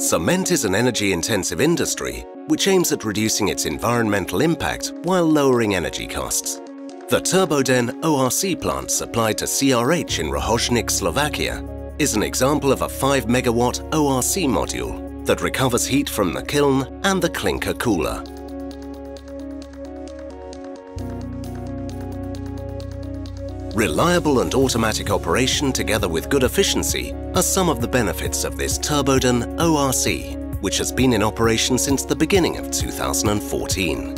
Cement is an energy-intensive industry which aims at reducing its environmental impact while lowering energy costs. The Turboden ORC plant supplied to CRH in Rohoznik, Slovakia is an example of a 5 megawatt ORC module that recovers heat from the kiln and the clinker cooler. Reliable and automatic operation together with good efficiency are some of the benefits of this Turboden ORC, which has been in operation since the beginning of 2014.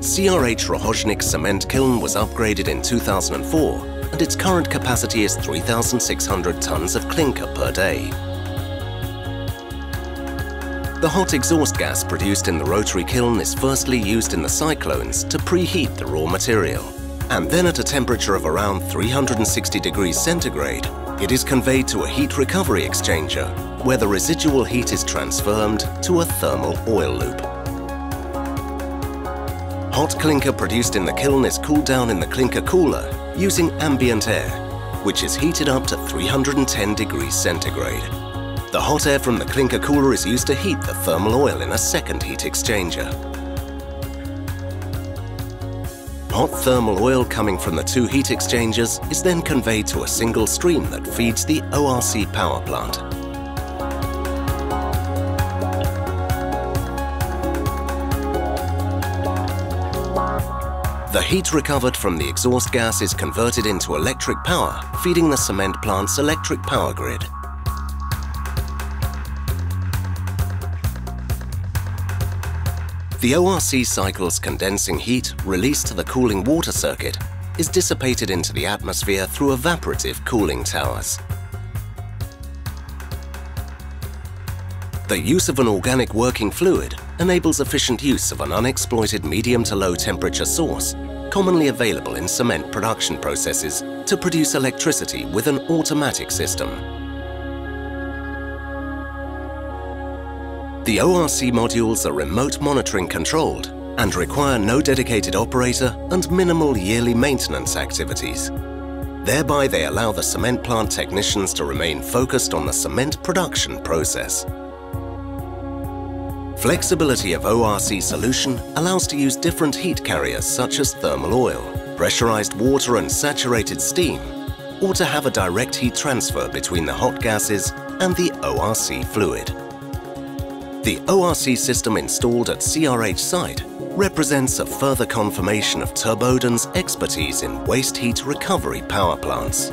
CRH Rohoznik cement kiln was upgraded in 2004 and its current capacity is 3,600 tons of clinker per day. The hot exhaust gas produced in the rotary kiln is firstly used in the cyclones to preheat the raw material. And then at a temperature of around 360 degrees centigrade, it is conveyed to a heat recovery exchanger, where the residual heat is transformed to a thermal oil loop. Hot clinker produced in the kiln is cooled down in the clinker cooler using ambient air, which is heated up to 310 degrees centigrade. The hot air from the clinker cooler is used to heat the thermal oil in a second heat exchanger. Hot thermal oil coming from the two heat exchangers is then conveyed to a single stream that feeds the ORC power plant. The heat recovered from the exhaust gas is converted into electric power, feeding the cement plant's electric power grid. The ORC cycle's condensing heat released to the cooling water circuit is dissipated into the atmosphere through evaporative cooling towers. The use of an organic working fluid enables efficient use of an unexploited medium to low temperature source commonly available in cement production processes to produce electricity with an automatic system. The ORC modules are remote monitoring controlled and require no dedicated operator and minimal yearly maintenance activities. Thereby they allow the cement plant technicians to remain focused on the cement production process. Flexibility of ORC solution allows to use different heat carriers such as thermal oil, pressurized water and saturated steam, or to have a direct heat transfer between the hot gases and the ORC fluid. The ORC system installed at CRH site represents a further confirmation of Turboden's expertise in waste heat recovery power plants.